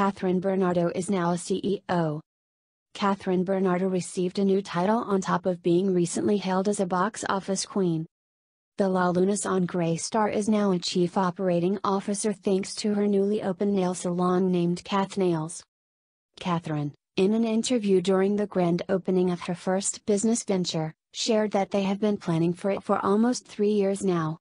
Kathryn Bernardo is now a CEO. Kathryn Bernardo received a new title on top of being recently hailed as a box office queen. The La Luna Sangre star is now a chief operating officer thanks to her newly opened nail salon named Cath Nails. Kathryn, in an interview during the grand opening of her first business venture, shared that they have been planning for it for almost three years now.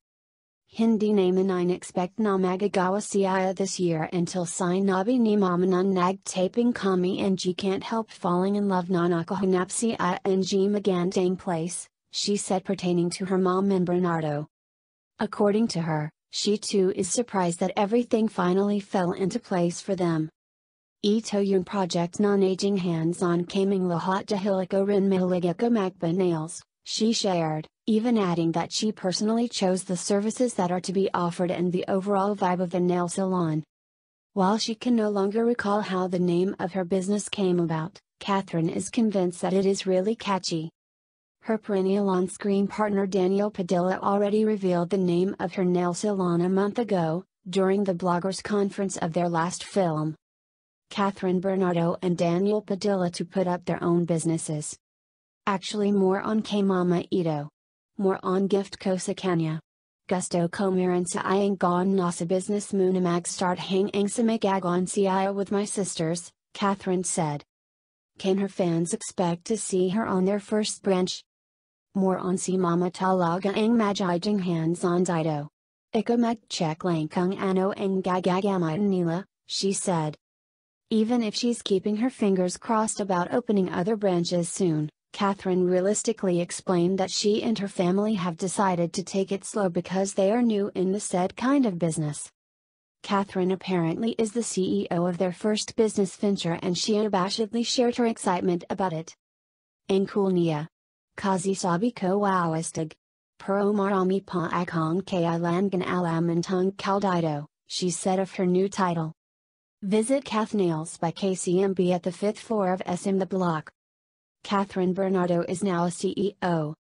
Hindi name nine expect na magagawa siya this year until sinabi ni mama nun nagtaping kami and G can't help falling in love na nakahanap siya and G magandang place, she said pertaining to her mom Min Bernardo. According to her, she too is surprised that everything finally fell into place for them. Ito yung project non-aging hands-on kaming lahat dahil ko rin mahalaga magpa nails, she shared, even adding that she personally chose the services that are to be offered and the overall vibe of the nail salon. While she can no longer recall how the name of her business came about, Kathryn is convinced that it is really catchy. Her perennial on screen partner Daniel Padilla already revealed the name of her nail salon a month ago, during the bloggers' conference of their last film. Kathryn Bernardo and Daniel Padilla to put up their own businesses. Actually, more on K Mama Ito. More on gift ko sa kanya. Gusto ko meron sa iyang gon nasa business muna mag start hang ang sa magagon siya with my sisters, Kathryn said. Can her fans expect to see her on their first branch? More on si Mama talaga ang magiging hands on Dido. Iko mag-check lang kung ano ang gagagamit nila, she said. Even if she's keeping her fingers crossed about opening other branches soon, Kathryn realistically explained that she and her family have decided to take it slow because they are new in the said kind of business. Kathryn apparently is the CEO of their first business venture and she unabashedly shared her excitement about it. Angkulnia. Kazi sabi ko wawastig. Pero marami pa akong kailangan alamantang kaldito, she said of her new title. Visit KathNails by KCMB at the fifth floor of SM The Block. Kathryn Bernardo is now a CEO.